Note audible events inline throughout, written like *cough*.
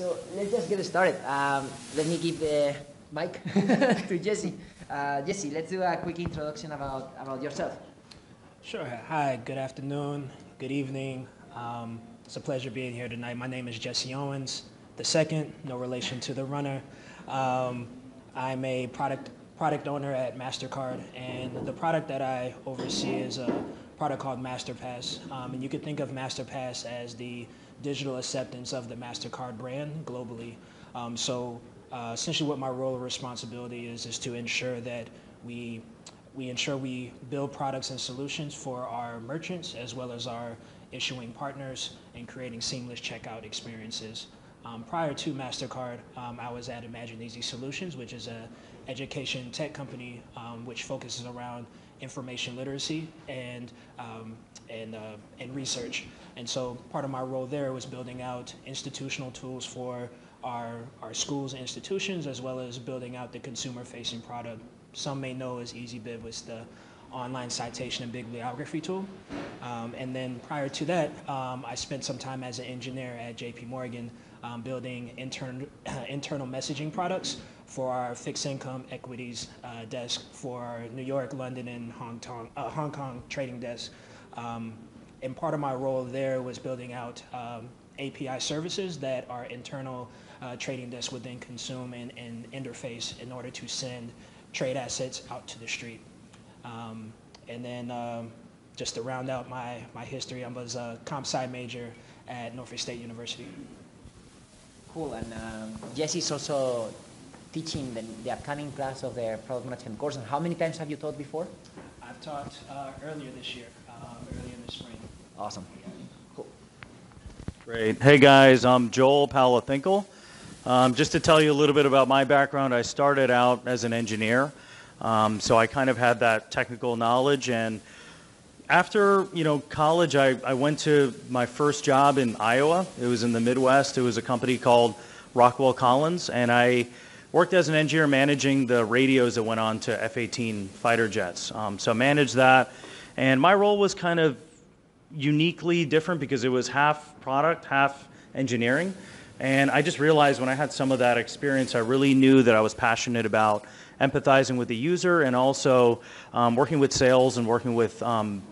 So let's just get started. Um, let me give the mic *laughs* to Jesse. Uh, Jesse, let's do a quick introduction about, about yourself. Sure. Hi, good afternoon, good evening. Um, it's a pleasure being here tonight. My name is Jesse Owens, the second, no relation to the runner. Um, I'm a product product owner at MasterCard, and the product that I oversee is a product called MasterPass. Um, and you could think of MasterPass as the digital acceptance of the MasterCard brand globally. Um, so uh, essentially what my role of responsibility is is to ensure that we we ensure we build products and solutions for our merchants as well as our issuing partners and creating seamless checkout experiences. Um, prior to MasterCard, um, I was at Imagine Easy Solutions, which is an education tech company um, which focuses around information literacy and, um, and, uh, and research. And so part of my role there was building out institutional tools for our, our schools and institutions, as well as building out the consumer-facing product. Some may know as EasyBib was the online citation and bibliography tool. Um, and then prior to that, um, I spent some time as an engineer at JP Morgan um, building intern, *clears throat* internal messaging products for our fixed income equities uh, desk for our New York, London, and Hong Kong, uh, Hong Kong trading desk. Um, and part of my role there was building out um, API services that our internal uh, trading desk would then consume and, and, interface in order to send trade assets out to the street. Um, and then um, just to round out my, my history, I was a comp sci major at Norfolk State University. Cool, and um, Jesse's also teaching the, the, upcoming class of the product management course. And how many times have you taught before? I've taught uh, earlier this year, uh, earlier in the spring. Awesome. Cool. Great. Hey guys, I'm Joel Palathinkal. Um, just to tell you a little bit about my background, I started out as an engineer, um, so I kind of had that technical knowledge. And after you know college, I, I went to my first job in Iowa. It was in the Midwest. It was a company called Rockwell Collins, and I worked as an engineer managing the radios that went on to F-18 fighter jets. Um, so managed that, and my role was kind of uniquely different because it was half product, half engineering. And I just realized when I had some of that experience, I really knew that I was passionate about empathizing with the user and also um, working with sales and working with um,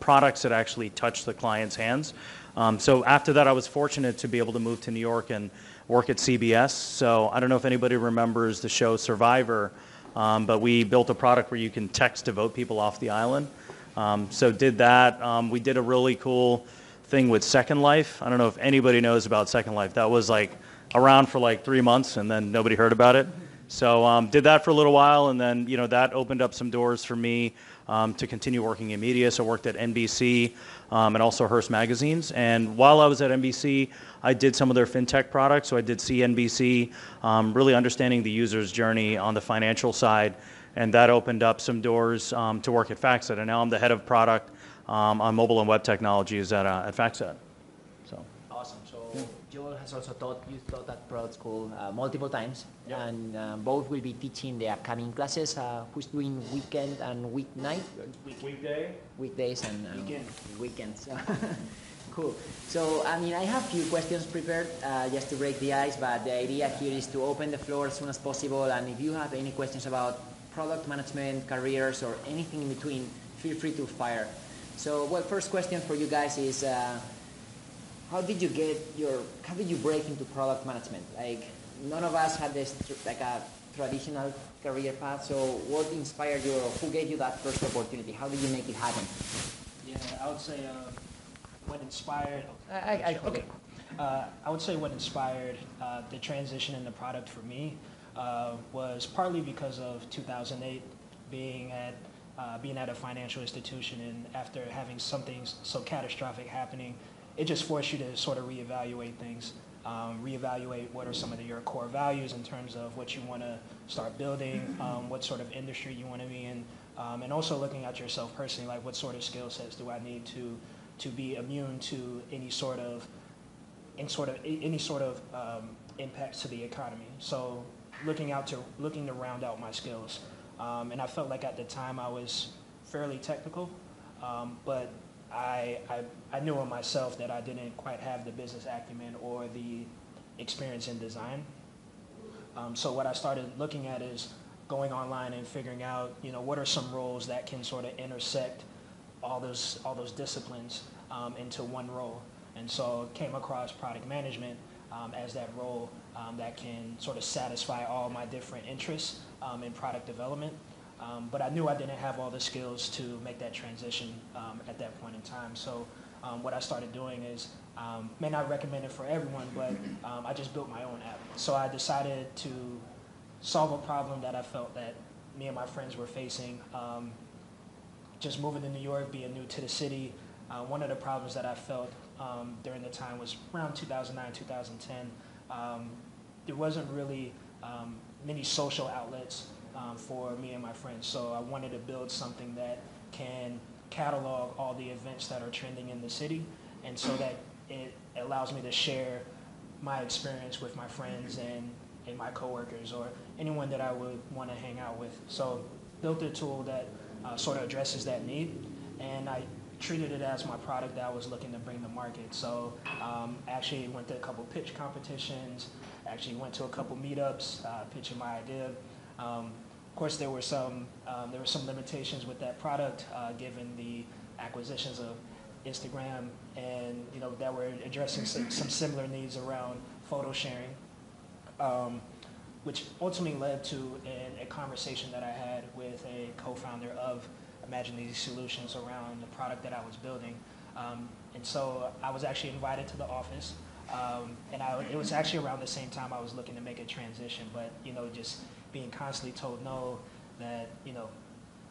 products that actually touch the client's hands. Um, so after that, I was fortunate to be able to move to New York and work at CBS. So I don't know if anybody remembers the show Survivor, um, but we built a product where you can text to vote people off the island. Um, so did that. Um, we did a really cool thing with Second Life. I don't know if anybody knows about Second Life. That was like around for like three months, and then nobody heard about it. So um, did that for a little while, and then you know that opened up some doors for me um, to continue working in media. So worked at NBC um, and also Hearst magazines. And while I was at NBC, I did some of their fintech products. So I did CNBC, um, really understanding the user's journey on the financial side, and that opened up some doors um, to work at FactSet. And now I'm the head of product um, on mobile and web technologies at, uh, at FactSet. So. Awesome. So yeah. Joel has also taught, you taught at product school uh, multiple times, yep. and uh, both will be teaching the upcoming classes. Uh, who's doing weekend and weeknight? Week, weekday. Weekdays and um, Weekend. weekends. *laughs* cool. So, I mean, I have a few questions prepared uh, just to break the ice, but the idea here is to open the floor as soon as possible. And if you have any questions about product management, careers, or anything in between, feel free to fire. So, well, first question for you guys is, uh, how did you get your, how did you break into product management? Like, none of us had this, like a traditional career path, so what inspired you, or who gave you that first opportunity? How did you make it happen? Yeah, I would say uh, what inspired, I, I, okay. Uh, I would say what inspired uh, the transition in the product for me uh, was partly because of 2008 being at uh, being at a financial institution and after having something so catastrophic happening, it just forced you to sort of reevaluate things, um, reevaluate what are some of the, your core values in terms of what you want to start building, um, what sort of industry you want to be in, um, and also looking at yourself personally, like what sort of skill sets do I need to to be immune to any sort of in sort of any sort of um, impacts to the economy. So looking out to looking to round out my skills. Um, and I felt like at the time I was fairly technical, um, but I, I, I, knew in myself that I didn't quite have the business acumen or the, experience in design. Um, so what I started looking at is going online and figuring out, you know, what are some roles that can sort of intersect all those all those disciplines um, into one role. And so came across product management um, as that role um, that can sort of satisfy all my different interests um, in product development. Um, but I knew I didn't have all the skills to make that transition um, at that point in time. So what I started doing is, may not recommend it for everyone, but I just built my own app. So I decided to solve a problem that I felt that me and my friends were facing. Just moving to New York, being new to the city, uh, one of the problems that I felt um, during the time was around 2009, 2010. Um, there wasn't really um, many social outlets um, for me and my friends, so I wanted to build something that can catalog all the events that are trending in the city, and so that it allows me to share my experience with my friends and, and my coworkers or anyone that I would want to hang out with. So built a tool that uh, sort of addresses that need, and I treated it as my product that I was looking to bring to market. So um, actually went to a couple pitch competitions, actually went to a couple meetups, uh, pitching my idea. Um, of course, there were some um, there were some limitations with that product, uh, given the acquisitions of Instagram, and you know that were addressing some, some similar needs around photo sharing. Um, which ultimately led to a conversation that I had with a co-founder of Imagine Easy Solutions around the product that I was building. Um, and so I was actually invited to the office. Um, and I, it was actually around the same time I was looking to make a transition, but you know, just being constantly told no, that you know,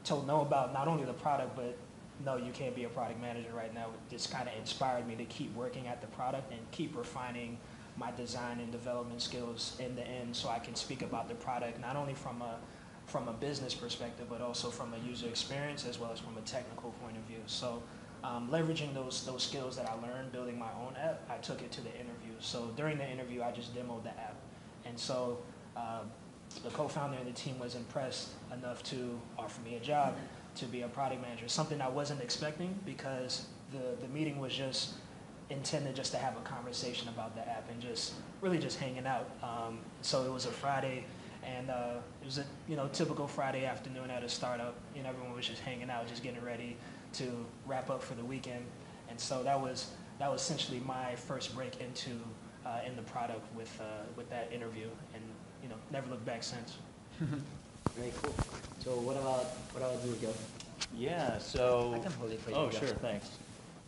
told no about not only the product, but no, you can't be a product manager right now. It just kind of inspired me to keep working at the product and keep refining my design and development skills in the end so I can speak about the product not only from a from a business perspective but also from a user experience as well as from a technical point of view. So um, leveraging those those skills that I learned building my own app, I took it to the interview. So during the interview, I just demoed the app, and so uh, the co-founder and the team was impressed enough to offer me a job to be a product manager. Something I wasn't expecting because the the meeting was just intended just to have a conversation about the app and just really just hanging out. Um, so it was a Friday, and uh, it was a you know typical Friday afternoon at a startup. You know, everyone was just hanging out, just getting ready to wrap up for the weekend. And so that was that was essentially my first break into uh, in the product with uh, with that interview, and you know never looked back since. *laughs* Very cool. So what about what about you, Joe? Yeah. So. I can hold it for you. Oh, sure. Thanks.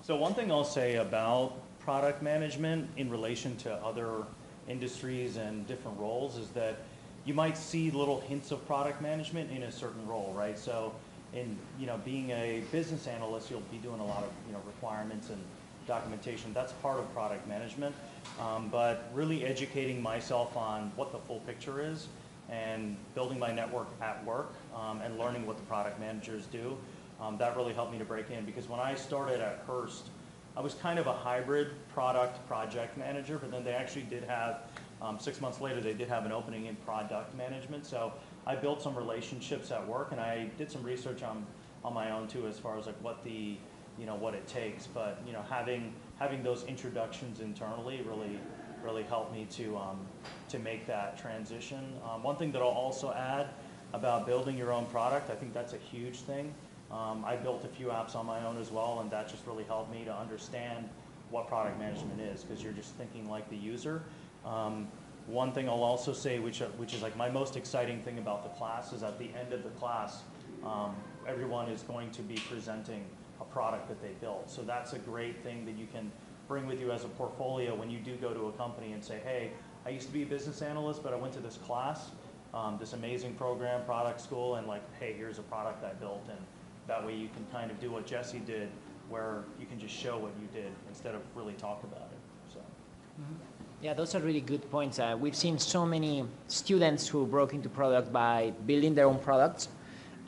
So one thing I'll say about product management in relation to other industries and different roles is that you might see little hints of product management in a certain role, right? So in, you know, being a business analyst, you'll be doing a lot of, you know, requirements and documentation. That's part of product management. Um, but really educating myself on what the full picture is and building my network at work um, and learning what the product managers do um, that really helped me to break in because when I started at Hearst, I was kind of a hybrid product project manager, but then they actually did have, um, six months later, they did have an opening in product management. So I built some relationships at work and I did some research on, on my own too as far as like what the, you know, what it takes. But, you know, having, having those introductions internally really, really helped me to, um, to make that transition. Um, one thing that I'll also add about building your own product, I think that's a huge thing. Um, I built a few apps on my own as well, and that just really helped me to understand what product management is, because you're just thinking like the user. Um, one thing I'll also say, which, which is like my most exciting thing about the class, is at the end of the class, um, everyone is going to be presenting a product that they built. So that's a great thing that you can bring with you as a portfolio when you do go to a company and say, hey, I used to be a business analyst, but I went to this class, um, this amazing program, product school, and like, hey, here's a product I built, and that way you can kind of do what Jesse did, where you can just show what you did instead of really talk about it. So. Mm-hmm. Yeah, those are really good points. Uh, we've seen so many students who broke into product by building their own products,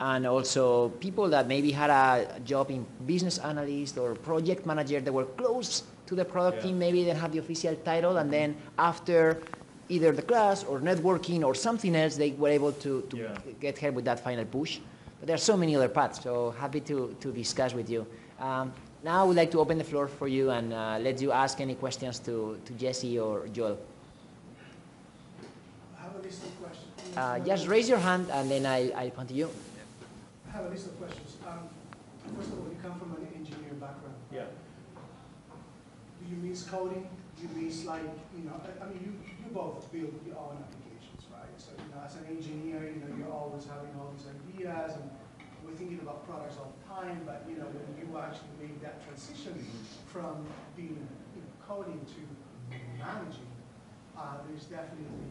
and also people that maybe had a job in business analyst or project manager that were close to the product yeah. team. Maybe they have the official title, and then after either the class or networking or something else, they were able to, to yeah. get help with that final push. But there are so many other paths, so happy to, to discuss with you. Um, now I would like to open the floor for you and uh, let you ask any questions to, to Jesse or Joel. question. Uh, just raise your hand and then I, I'll point to you. I have a list of questions. Um, First of all, you come from an engineering background. Yeah. Do you miss coding? Do you miss like, you know, I, I mean, you, you both build your own applications, right? So, you know, as an engineer, you know, you're always having all these ideas and we're thinking about products all the time, but, you know, when you actually make that transition from being, you know, coding to managing, uh, there's definitely,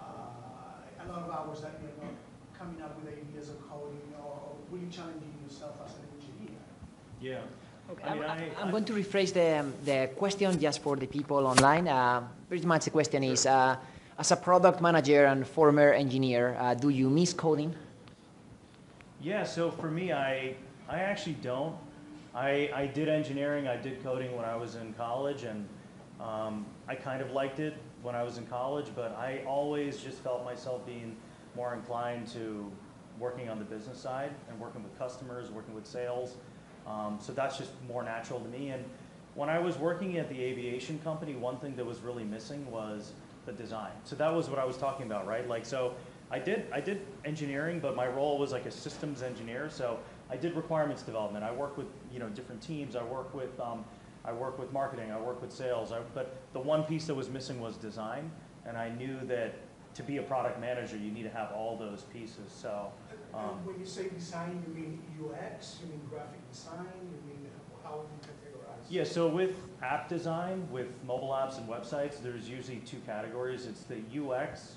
uh, a lot of hours that you're not coming up with ideas of coding or, or really challenging yourself as an engineer. Yeah. Okay, I I'm, mean, I- I- I'm I- going to rephrase the, um, the question just for the people online. Uh, pretty much the question is, uh, as a product manager and former engineer, uh, do you miss coding? Yeah, so for me, I, I actually don't. I, I did engineering, I did coding when I was in college, and um, I kind of liked it when I was in college, but I always just felt myself being more inclined to working on the business side and working with customers, working with sales. Um, so that's just more natural to me. And when I was working at the aviation company, one thing that was really missing was the design. So that was what I was talking about, right? Like, so I did, I did engineering, but my role was like a systems engineer. So I did requirements development. I work with, you know, different teams. I work with, um, I work with marketing. I work with sales. I, but the one piece that was missing was design. And I knew that to be a product manager, you need to have all those pieces. So, um, when you say design, you mean UX, you mean graphic design, you mean how would you categorize? Yeah, so with app design, with mobile apps and websites, there's usually two categories. It's the UX,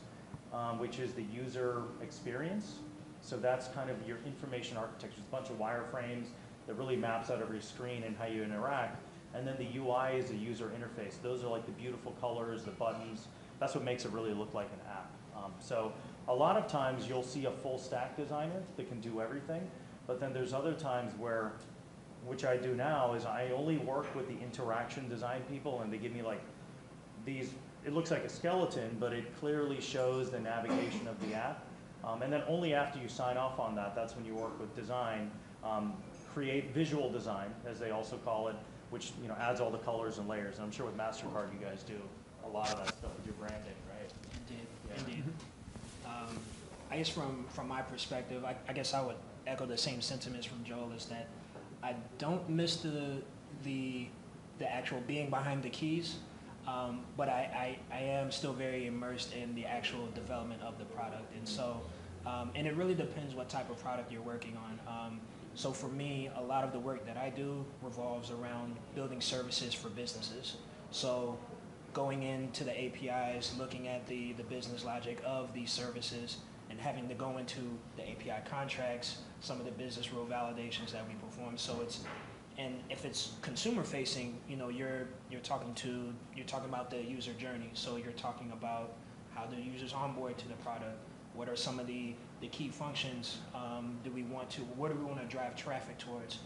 um, which is the user experience. So that's kind of your information architecture, it's a bunch of wireframes that really maps out every screen and how you interact. And then the UI is the user interface. Those are like the beautiful colors, the buttons. That's what makes it really look like an app. Um, so a lot of times you'll see a full stack designer that can do everything, but then there's other times where which I do now, is I only work with the interaction design people, and they give me like these, it looks like a skeleton, but it clearly shows the navigation of the app. Um, and then only after you sign off on that, that's when you work with design, um, create visual design, as they also call it, which you know adds all the colors and layers. And I'm sure with Mastercard, you guys do a lot of that stuff with your branding, right? Indeed, Yeah. indeed. Um, I guess from, from my perspective, I, I guess I would echo the same sentiments from Joel is that I don't miss the, the, the actual being behind the keys, um, but I, I, I am still very immersed in the actual development of the product. And so, um, and it really depends what type of product you're working on. Um, so for me, a lot of the work that I do revolves around building services for businesses. So going into the APIs, looking at the, the business logic of these services, and having to go into the API contracts, some of the business rule validations that we perform. So it's, and if it's consumer facing, you know, you're, you're talking to, you're talking about the user journey. So you're talking about how the users onboard to the product. What are some of the, the key functions um, do we want to, what do we want to drive traffic towards,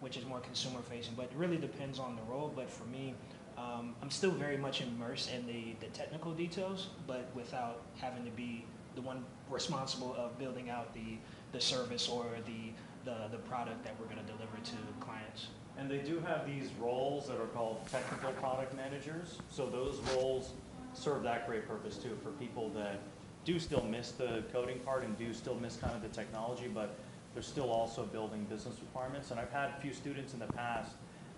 which is more consumer facing. But it really depends on the role. But for me, um, I'm still very much immersed in the, the technical details, but without having to be the one responsible of building out the, the service or the, the, the product that we're going to deliver to clients. And they do have these roles that are called technical product managers. So those roles serve that great purpose too for people that do still miss the coding part and do still miss kind of the technology, but they're still also building business requirements. And I've had a few students in the past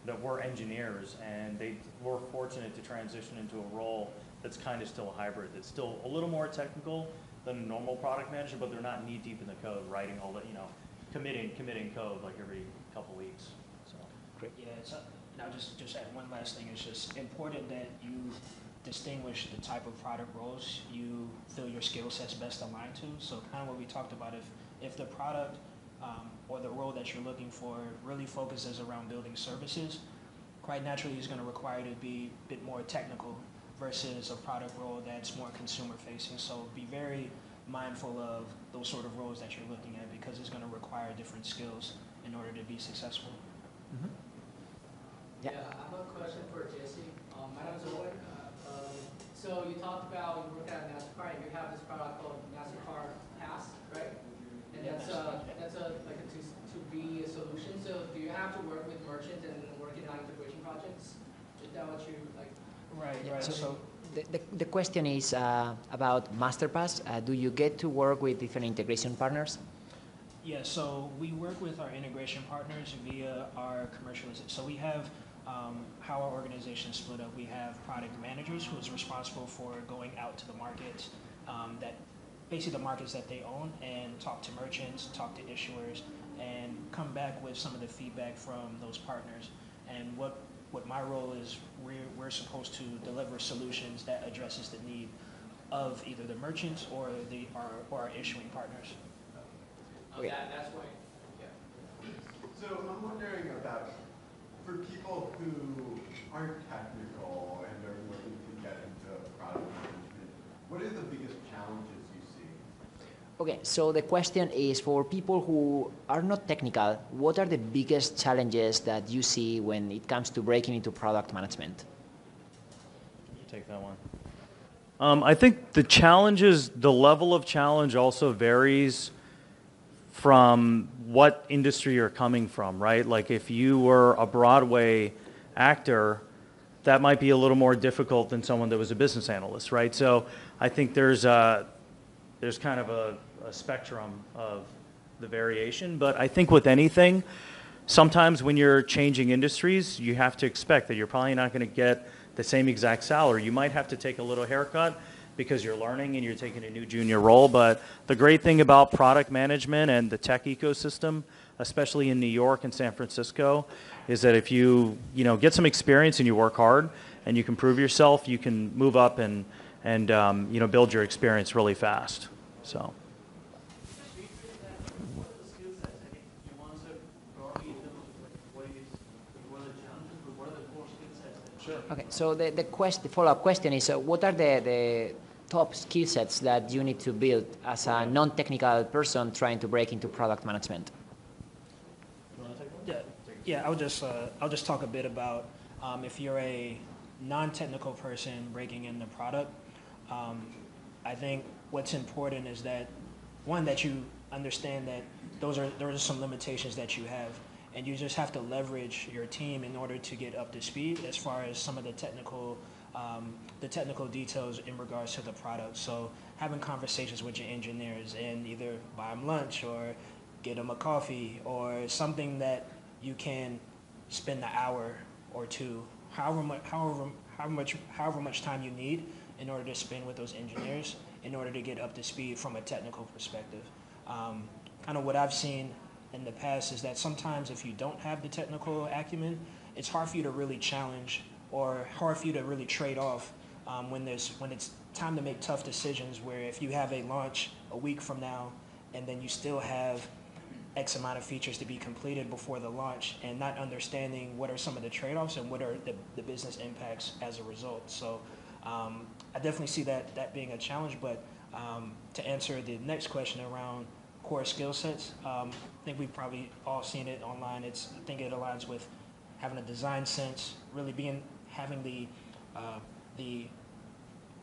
that were engineers and they were fortunate to transition into a role that's kind of still a hybrid. That's still a little more technical than a normal product manager, but they're not knee deep in the code, writing all the, you know, committing, committing code like every couple weeks, so. Yeah, it's, and I'll just, just add one last thing. It's just important that you distinguish the type of product roles you feel your skill sets best aligned to. So kind of what we talked about, if, if the product um, or the role that you're looking for really focuses around building services, quite naturally is going to require you to be a bit more technical versus a product role that's more consumer facing. So be very mindful of those sort of roles that you're looking at because it's going to require different skills in order to be successful. Yeah. Yeah, I have a question for Jesse. Um, my name is Owen. Um, so you talked about you work at Mastercard and you have this product called Mastercard Pass, right? And that's a that's a like a to, to be a solution. So do you have to work with merchants and working on integration projects? Is that what you like? Right, Yeah, right. so- So, The, the, the question is uh, about MasterPass. Uh, do you get to work with different integration partners? Yeah, so we work with our integration partners via our commercialization. So we have um, how our organization is split up. We have product managers who is responsible for going out to the markets um, that basically the markets that they own and talk to merchants, talk to issuers, and come back with some of the feedback from those partners. And what what my role is, we're, we're supposed to deliver solutions that addresses the need of either the merchants or the our, or our issuing partners. Um, Okay. that, that's why, yeah. So I'm wondering about, for people who aren't technical and are looking to get into product management, what are the biggest challenges you see? Okay, so the question is for people who are not technical, what are the biggest challenges that you see when it comes to breaking into product management? You take that one. Um, I think the challenges, the level of challenge also varies from what industry you're coming from, right? Like if you were a Broadway actor, that might be a little more difficult than someone that was a business analyst, right? So I think there's a, there's kind of a, a spectrum of the variation, but I think with anything, sometimes when you're changing industries, you have to expect that you're probably not going to get the same exact salary. You might have to take a little haircut because you're learning and you're taking a new junior role. But the great thing about product management and the tech ecosystem, especially in New York and San Francisco, is that if you you know get some experience and you work hard and you can prove yourself, you can move up and and um, you know build your experience really fast. So. Okay, so the, the, quest, the follow-up question is, uh, what are the, the top skill sets that you need to build as a non-technical person trying to break into product management? Yeah, yeah. I'll just uh, I'll just talk a bit about um, if you're a non-technical person breaking in the product. Um, I think what's important is that one that you understand that those are those are some limitations that you have, and you just have to leverage your team in order to get up to speed as far as some of the technical um, the technical details in regards to the product. So having conversations with your engineers and either buy them lunch or get them a coffee or something that you can spend an hour or two, however much, however, however much, however much time you need in order to spend with those engineers in order to get up to speed from a technical perspective. Um, kind of what I've seen in the past is that sometimes if you don't have the technical acumen, it's hard for you to really challenge or hard for you to really trade off um, when there's when it's time to make tough decisions. Where if you have a launch a week from now, and then you still have X amount of features to be completed before the launch, and not understanding what are some of the trade-offs and what are the, the business impacts as a result. So um, I definitely see that that being a challenge. But um, to answer the next question around core skill sets, um, I think we've probably all seen it online. It's I think it aligns with having a design sense, really being having the uh, the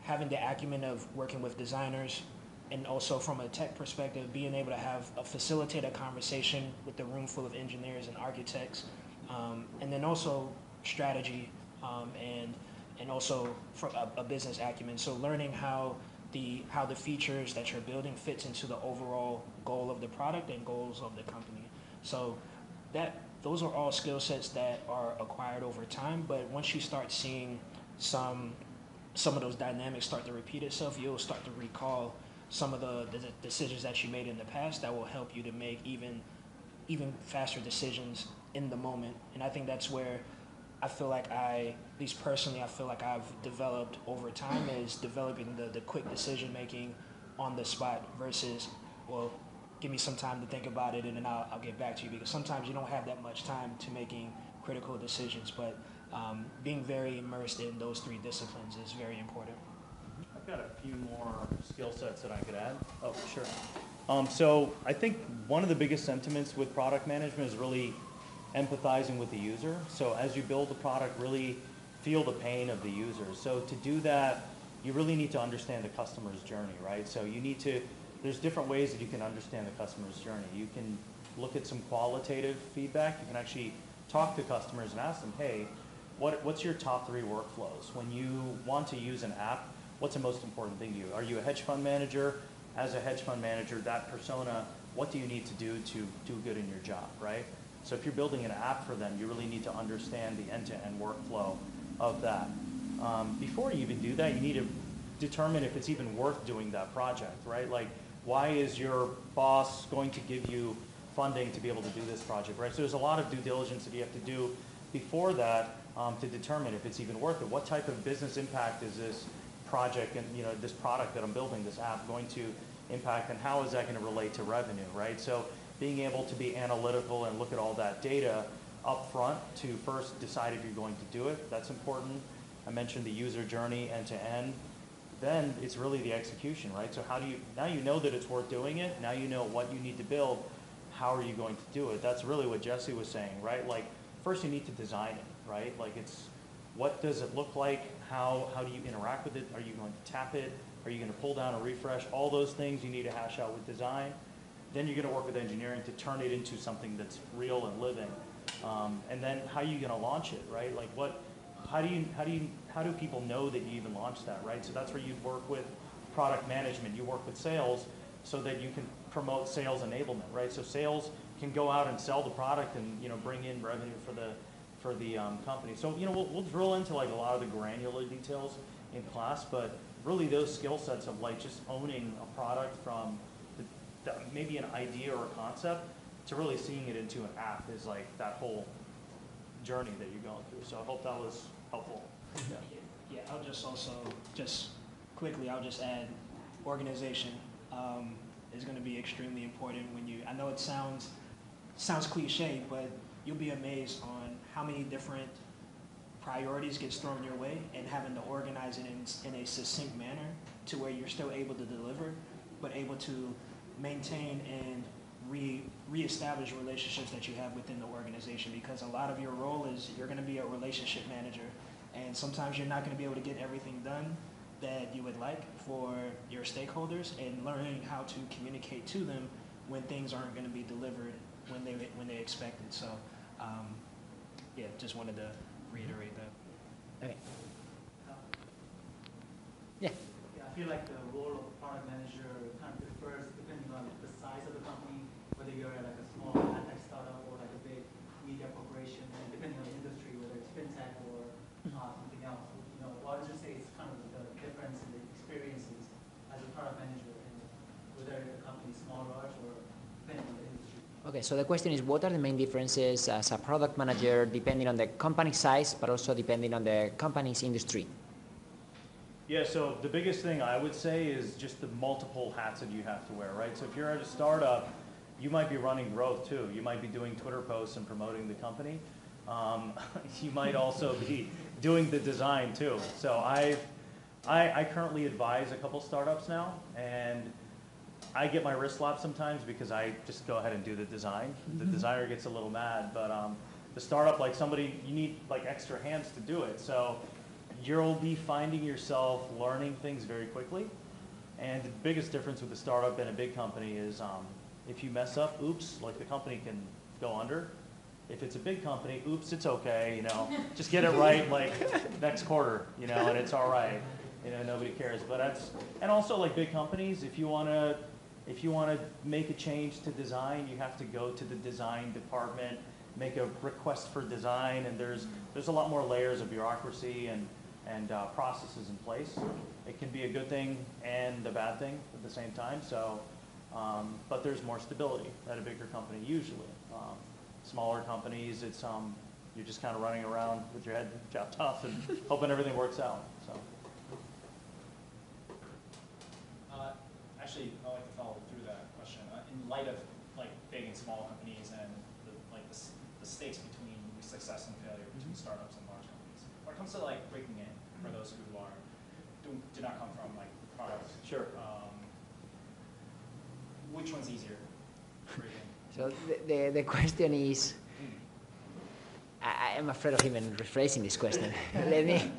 having the acumen of working with designers, and also from a tech perspective, being able to have a facilitate a conversation with the room full of engineers and architects, um, and then also strategy um, and and also from a, a business acumen. So learning how the how the features that you're building fits into the overall goal of the product and goals of the company. So that those are all skill sets that are acquired over time. But once you start seeing some some of those dynamics start to repeat itself, you'll start to recall some of the, the decisions that you made in the past that will help you to make even even faster decisions in the moment. And I think that's where I feel like I, at least personally, I feel like I've developed over time is developing the, the quick decision making on the spot versus, well, give me some time to think about it and then I'll, I'll get back to you because sometimes you don't have that much time to making critical decisions. But um, being very immersed in those three disciplines is very important. I've got a few more skill sets that I could add. Oh, sure. Um, so I think one of the biggest sentiments with product management is really empathizing with the user. So as you build the product, really feel the pain of the user. So to do that, you really need to understand the customer's journey, right? So you need to, there's different ways that you can understand the customer's journey. You can look at some qualitative feedback. You can actually talk to customers and ask them, hey, what, what's your top three workflows? When you want to use an app, what's the most important thing to you? Are you a hedge fund manager? As a hedge fund manager, that persona, what do you need to do to do good in your job, right? So if you're building an app for them, you really need to understand the end-to-end workflow of that. Um, before you even do that, you need to determine if it's even worth doing that project, right? Like, why is your boss going to give you funding to be able to do this project, right? So there's a lot of due diligence that you have to do before that um, to determine if it's even worth it. What type of business impact is this project and you know this product that I'm building, this app, going to impact, and how is that going to relate to revenue, right? So being able to be analytical and look at all that data up front to first decide if you're going to do it, that's important. I mentioned the user journey end to end. Then it's really the execution, right? So how do you, now you know that it's worth doing it, now you know what you need to build, how are you going to do it? That's really what Jesse was saying, right? Like, first you need to design it, right? Like it's, what does it look like? How, how do you interact with it? Are you going to tap it? Are you going to pull down a refresh? All those things you need to hash out with design. Then you're going to work with engineering to turn it into something that's real and living. Um, and then how are you going to launch it, right? Like what, how do you, how do you, how do people know that you even launched that, right? So that's where you work with product management. You work with sales so that you can promote sales enablement, right? So sales can go out and sell the product and, you know, bring in revenue for the, for the um, company. So, you know, we'll, we'll drill into like a lot of the granular details in class, but really those skill sets of like just owning a product from maybe an idea or a concept to really seeing it into an app is like that whole journey that you're going through. So I hope that was helpful. Yeah. Yeah, I'll just also, just quickly, I'll just add organization um, is going to be extremely important when you, I know it sounds, sounds cliche, but you'll be amazed on how many different priorities gets thrown your way and having to organize it in, in a succinct manner to where you're still able to deliver, but able to maintain and re, reestablish relationships that you have within the organization because a lot of your role is you're going to be a relationship manager and sometimes you're not going to be able to get everything done that you would like for your stakeholders and learning how to communicate to them when things aren't going to be delivered when they when they expect it. So, um, yeah, just wanted to reiterate that. Okay. Yeah. Yeah, I feel like the role of product manager kind of differs depending on the size of the company, whether you're at like a small tech startup or like a big media corporation, and depending on the industry, whether it's fintech or uh, something else. You know, what would you say is kind of the difference in the experiences as a product manager and whether the company is small, large, or depending on the industry? Okay, so the question is what are the main differences as a product manager depending on the company size, but also depending on the company's industry? Yeah, so the biggest thing I would say is just the multiple hats that you have to wear, right? So if you're at a startup, you might be running growth too. You might be doing Twitter posts and promoting the company. Um, *laughs* you might also be doing the design too. So I, I, I currently advise a couple startups now, and I get my wrist slapped sometimes because I just go ahead and do the design. The designer gets a little mad, but um, the startup, like somebody, you need like extra hands to do it. So you'll be finding yourself learning things very quickly. And the biggest difference with a startup and a big company is um, if you mess up, oops, like the company can go under. If it's a big company, oops, it's okay, you know, just get it *laughs* right like next quarter, you know, and it's all right. You know, nobody cares. But that's, and also like big companies, if you want to, if you want to make a change to design, you have to go to the design department, make a request for design, and there's, there's a lot more layers of bureaucracy and, and uh, processes in place. It can be a good thing and a bad thing at the same time. So, um, but there's more stability at a bigger company usually. Um, smaller companies, it's um, you're just kind of running around with your head *laughs* chopped off and *laughs* hoping everything works out. So, Uh, Actually, I'd like to follow through that question. Uh, In light of like big and small companies and the, like the, the stakes between success and failure between startups and large companies, when it comes to like breaking in for those who are, do, do not come from like products. Sure. Um, which one's easier? to break in? So the, the, the question is, I, I'm afraid of even rephrasing this question. *laughs* let me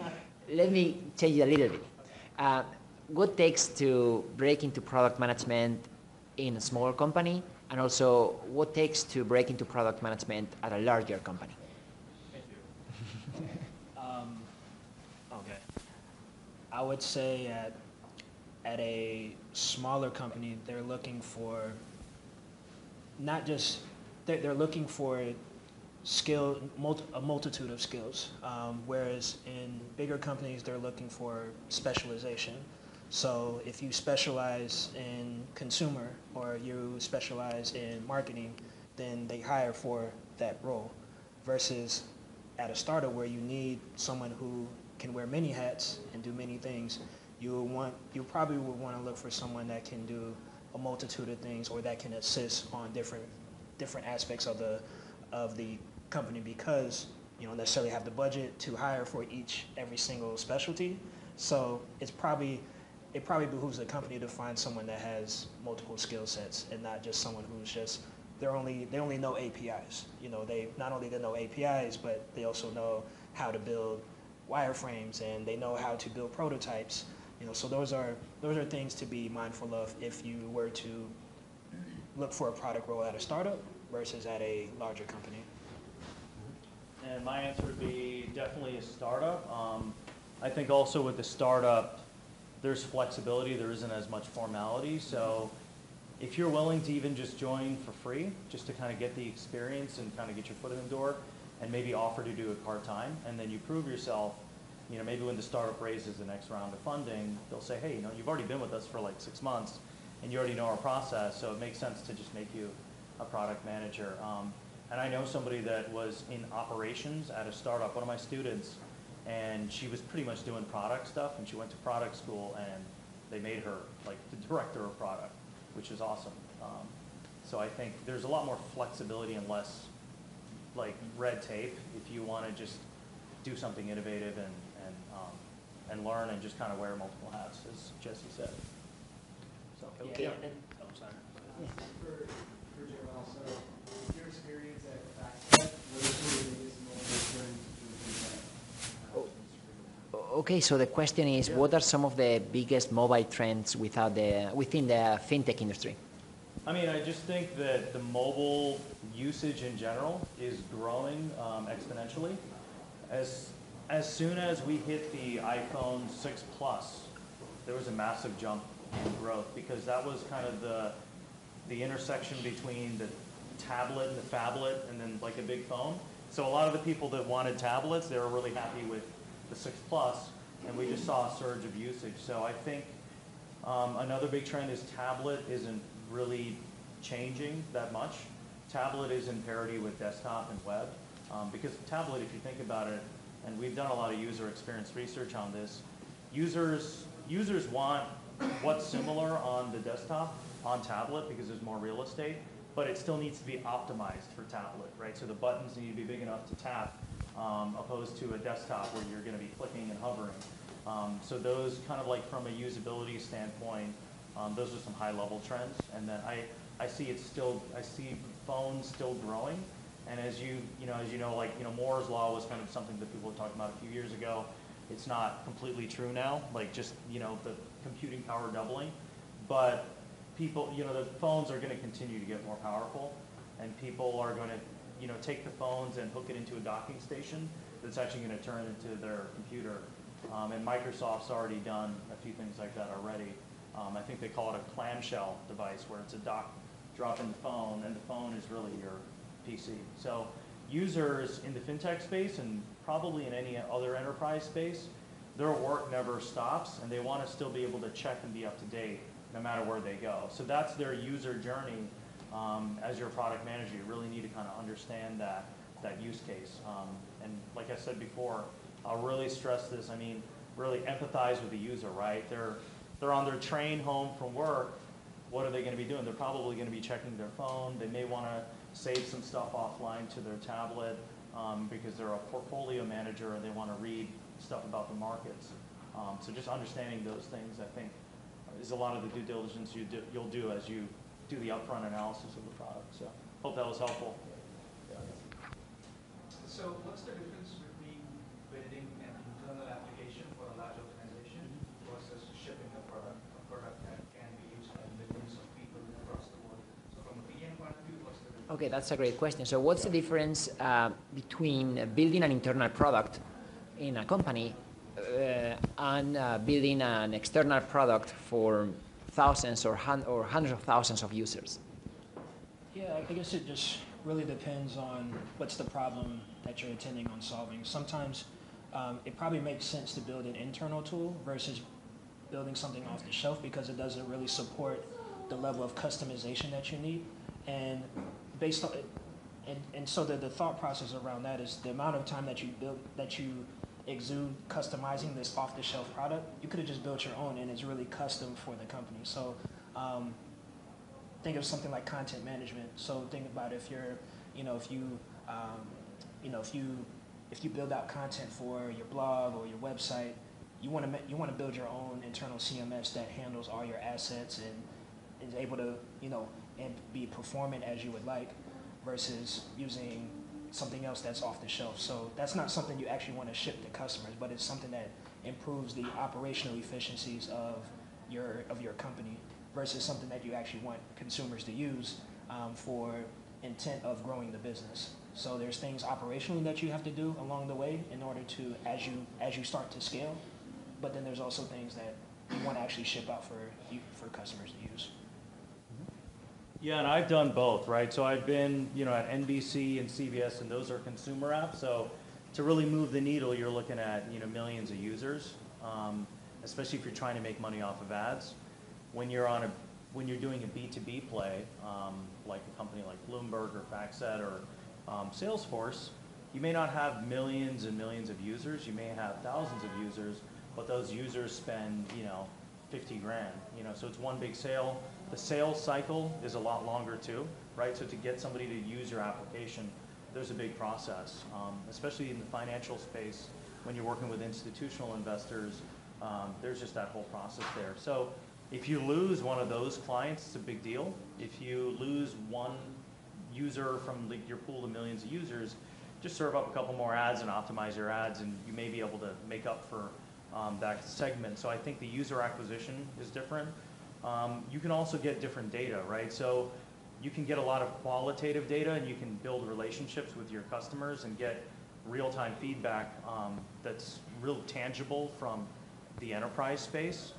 let me change it a little bit. Uh, what takes to break into product management in a smaller company, and also what takes to break into product management at a larger company. *laughs* um, okay, I would say at at a smaller company, they're looking for not just they're, they're looking for skill a multitude of skills, um, whereas in bigger companies, they're looking for specialization. So if you specialize in consumer or you specialize in marketing, then they hire for that role. Versus at a startup where you need someone who can wear many hats and do many things, you want you probably would want to look for someone that can do a multitude of things or that can assist on different different aspects of the of the company because you don't necessarily have the budget to hire for each every single specialty. So it's probably it probably behooves the company to find someone that has multiple skill sets and not just someone who's just they're only they only know APIs. You know, they not only they know APIs, but they also know how to build wireframes and they know how to build prototypes. You know, so those are those are things to be mindful of if you were to look for a product role at a startup versus at a larger company. And my answer would be definitely a startup. Um, I think also with the startup, there's flexibility. There isn't as much formality. So if you're willing to even just join for free, just to kind of get the experience and kind of get your foot in the door, and maybe offer to do it part time, and then you prove yourself. You know, maybe when the startup raises the next round of funding, they'll say, hey, you know, you've already been with us for like six months, and you already know our process, so it makes sense to just make you a product manager. Um, and I know somebody that was in operations at a startup, one of my students, and she was pretty much doing product stuff, and she went to product school, and they made her like the director of product, which is awesome. Um, so I think there's a lot more flexibility and less like red tape if you want to just do something innovative and and um, and learn and just kind of wear multiple hats, as Jesse said. So Okay. yeah. and- Oh, sorry. For, for Joel, so your experience at FactSet, what is the biggest and most difference between that? Okay, so the question is, what are some of the biggest mobile trends without the, within the fintech industry? I mean, I just think that the mobile usage in general is growing um, exponentially. As, as soon as we hit the iPhone 6 Plus, there was a massive jump in growth because that was kind of the, the intersection between the tablet and the phablet and then like a big phone. So a lot of the people that wanted tablets, they were really happy with the 6 Plus, and we just saw a surge of usage. So I think um, another big trend is tablet isn't really changing that much. Tablet is in parity with desktop and web. Um, because tablet, if you think about it, and we've done a lot of user experience research on this, users, users want what's similar on the desktop on tablet because there's more real estate, but it still needs to be optimized for tablet, right? So the buttons need to be big enough to tap um, opposed to a desktop where you're going to be clicking and hovering. Um, so those kind of like from a usability standpoint, um, those are some high level trends. And then I, I see it's still, I see phones still growing. And as you, you know, as you know, like, you know, Moore's law was kind of something that people were talking about a few years ago. It's not completely true now, like just, you know, the computing power doubling. But people, you know, the phones are going to continue to get more powerful. And people are going to, you know, take the phones and hook it into a docking station that's actually going to turn into their computer. Um, and Microsoft's already done a few things like that already. Um, I think they call it a clamshell device where it's a dock, drop in the phone, and the phone is really your PC. So users in the fintech space and probably in any other enterprise space, their work never stops, and they want to still be able to check and be up to date no matter where they go. So that's their user journey. Um, as your product manager, you really need to kind of understand that that use case. Um, and like I said before, I'll really stress this. I mean, really empathize with the user, right? They're they're on their train home from work. What are they going to be doing? They're probably going to be checking their phone. They may want to save some stuff offline to their tablet um, because they're a portfolio manager and they want to read stuff about the markets. Um, so just understanding those things, I think, is a lot of the due diligence you do, you'll do as you do the upfront analysis of the product. So hope that was helpful. So what's the difference between building an internal application for a large organization versus shipping a product, a product that can be used by millions of people across the world? So from a PM point of view, what's the difference? Okay, that's a great question. So what's the difference uh, between building an internal product in a company uh, on uh, building an external product for thousands or, hun- or hundreds of thousands of users? Yeah, I guess it just really depends on what's the problem that you're intending on solving. Sometimes um, it probably makes sense to build an internal tool versus building something off the shelf because it doesn't really support the level of customization that you need. And based on, and, and so the, the thought process around that is the amount of time that you build, that you exude customizing this off the shelf product, you could have just built your own and it's really custom for the company. So um, think of something like content management. So think about if you're, you know, if you, um, you know, if you, if you build out content for your blog or your website, you want to you want to build your own internal CMS that handles all your assets and is able to, you know, and be performant as you would like, versus using something else that's off the shelf. So that's not something you actually want to ship to customers, but it's something that improves the operational efficiencies of your of your company versus something that you actually want consumers to use um, for intent of growing the business. So there's things operationally that you have to do along the way in order to as you as you start to scale, but then there's also things that you want to actually ship out for for customers to use. Yeah, and I've done both, right? So I've been, you know, at NBC and CBS, and those are consumer apps. So to really move the needle, you're looking at, you know, millions of users, um, especially if you're trying to make money off of ads. When you're on a, when you're doing a B2B play, um, like a company like Bloomberg or FactSet or um, Salesforce, you may not have millions and millions of users. You may have thousands of users, but those users spend, you know, 50 grand, you know, so it's one big sale. The sales cycle is a lot longer too, right? So to get somebody to use your application, there's a big process, um, especially in the financial space. When you're working with institutional investors, um, there's just that whole process there. So if you lose one of those clients, it's a big deal. If you lose one user from your pool of millions of users, just serve up a couple more ads and optimize your ads, and you may be able to make up for um, that segment. So I think the user acquisition is different. Um, you can also get different data, right? So you can get a lot of qualitative data and you can build relationships with your customers and get real-time feedback um, that's real tangible from the enterprise space.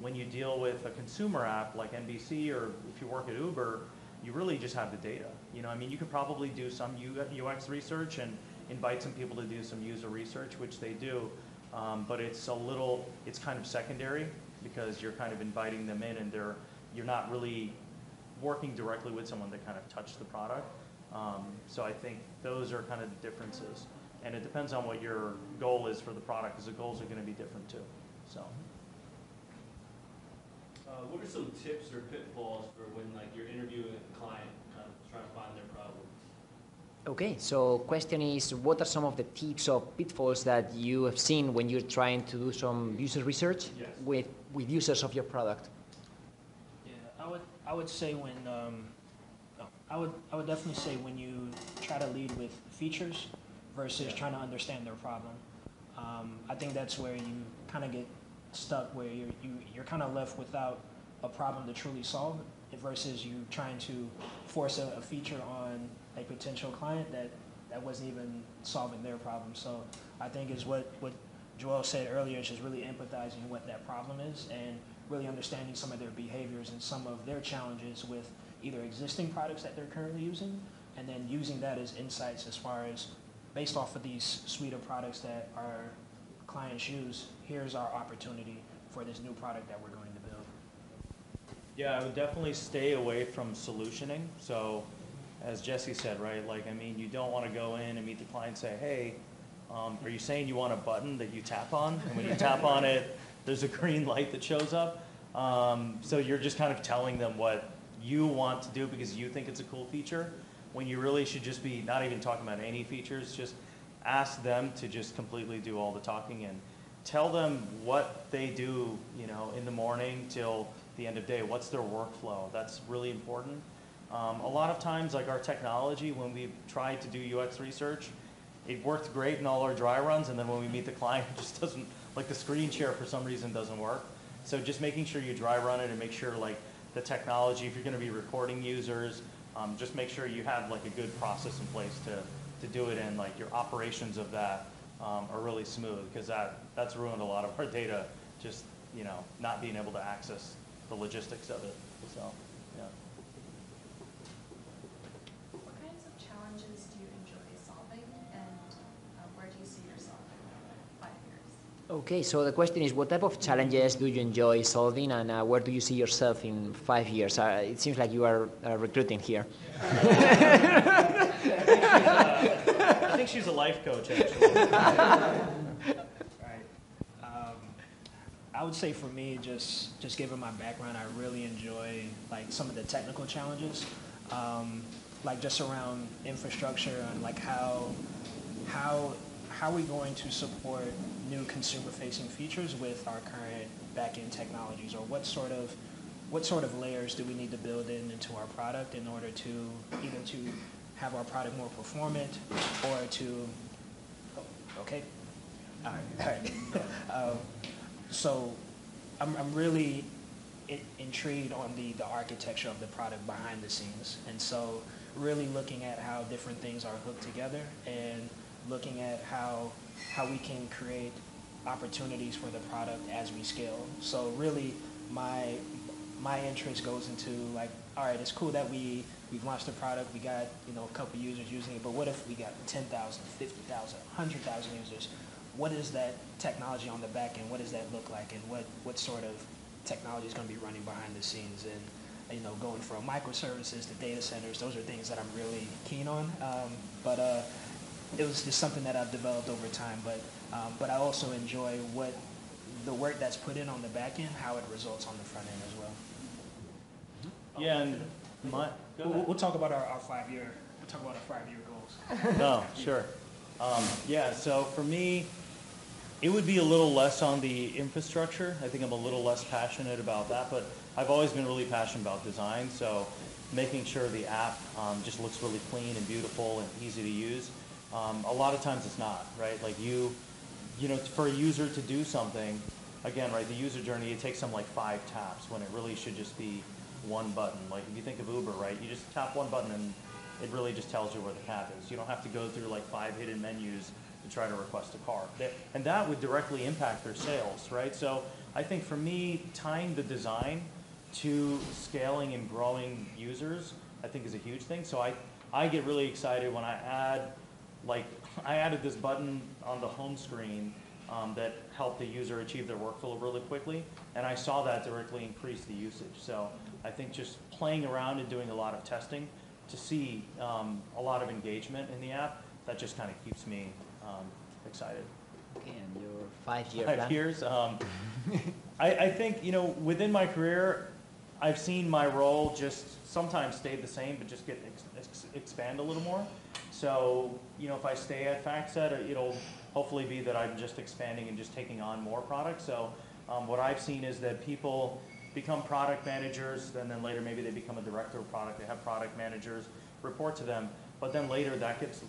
When you deal with a consumer app like NBC or if you work at Uber, you really just have the data. You know, I mean, you could probably do some UX research and invite some people to do some user research, which they do. Um, but it's a little, it's kind of secondary because you're kind of inviting them in and they're, you're not really working directly with someone that kind of touched the product. Um, so I think those are kind of the differences. And it depends on what your goal is for the product because the goals are going to be different too. So. Uh, what are some tips or pitfalls for when like you're interviewing a client, kind of trying to find their? Okay, so question is, what are some of the tips or pitfalls that you have seen when you're trying to do some user research Yes. with, with users of your product? Yeah, I would I would say when um, I would I would definitely say when you try to lead with features versus trying to understand their problem. Um, I think that's where you kind of get stuck, where you're you, you're kind of left without a problem to truly solve, versus you trying to force a, a feature on a potential client that that wasn't even solving their problem. So I think is what what Joel said earlier is just really empathizing what that problem is and really understanding some of their behaviors and some of their challenges with either existing products that they're currently using and then using that as insights as far as based off of these suite of products that our clients use, here's our opportunity for this new product that we're going. Yeah, I would definitely stay away from solutioning. So, as Jesse said, right, like, I mean, you don't want to go in and meet the client and say, hey, um, are you saying you want a button that you tap on? And when you tap on it, there's a green light that shows up. Um, so you're just kind of telling them what you want to do because you think it's a cool feature, when you really should just be not even talking about any features, just ask them to just completely do all the talking and tell them what they do, you know, in the morning till the end of day. What's their workflow? That's really important. Um, a lot of times, like our technology, when we tried to do UX research, it worked great in all our dry runs, and then when we meet the client, *laughs* it just doesn't, like the screen share for some reason doesn't work. So just making sure you dry run it and make sure like the technology, if you're going to be recording users, um, just make sure you have like a good process in place to, to do it and like your operations of that um, are really smooth because that, that's ruined a lot of our data, just, you know, not being able to access the logistics of it, so, yeah. What kinds of challenges do you enjoy solving, and uh, where do you see yourself in five years? Okay, so the question is, what type of challenges do you enjoy solving, and uh, where do you see yourself in five years? Uh, it seems like you are uh, recruiting here. *laughs* I think she's a life coach, actually. *laughs* I would say for me, just just given my background, I really enjoy like some of the technical challenges, um, like just around infrastructure and like how how how are we going to support new consumer-facing features with our current back-end technologies, or what sort of what sort of layers do we need to build in into our product in order to either to have our product more performant or to oh, okay all right, *laughs* all right. *laughs* Um, so I'm, I'm really intrigued on the, the architecture of the product behind the scenes. And so really looking at how different things are hooked together and looking at how, how we can create opportunities for the product as we scale. So really my, my interest goes into like, all right, it's cool that we, we've launched the product, we got, you know, a couple users using it, but what if we got 10,000, 50,000, 100,000 users? What is that technology on the back end? What does that look like? And what, what sort of technology is going to be running behind the scenes? And, you know, going from microservices to data centers, those are things that I'm really keen on. Um, but uh, it was just something that I've developed over time. But, um, but I also enjoy what the work that's put in on the back end, how it results on the front end as well. Yeah, and my, We'll, we'll talk about our, our five-year, we'll talk about our five-year goals. Oh, sure. Um, yeah, so for me, it would be a little less on the infrastructure. I think I'm a little less passionate about that, but I've always been really passionate about design. So making sure the app um, just looks really clean and beautiful and easy to use. Um, a lot of times it's not, right? Like you, you know, for a user to do something, again, right, the user journey, it takes them like five taps when it really should just be one button. Like if you think of Uber, right, you just tap one button and it really just tells you where the cab is. You don't have to go through like five hidden menus to try to request a car. And that would directly impact their sales, right? So I think for me, tying the design to scaling and growing users, I think is a huge thing. So I, I get really excited when I add, like, *laughs* I added this button on the home screen um, that helped the user achieve their workflow really quickly, and I saw that directly increase the usage. So I think just playing around and doing a lot of testing to see um, a lot of engagement in the app, that just kind of keeps me um, excited. Okay, and your five-year plan? Five years. Um, *laughs* I, I think, you know, within my career, I've seen my role just sometimes stay the same, but just get ex- ex- expand a little more. So, you know, if I stay at FactSet, it'll hopefully be that I'm just expanding and just taking on more products. So, um, what I've seen is that people become product managers, and then later maybe they become a director of product. They have product managers report to them, but then later that gets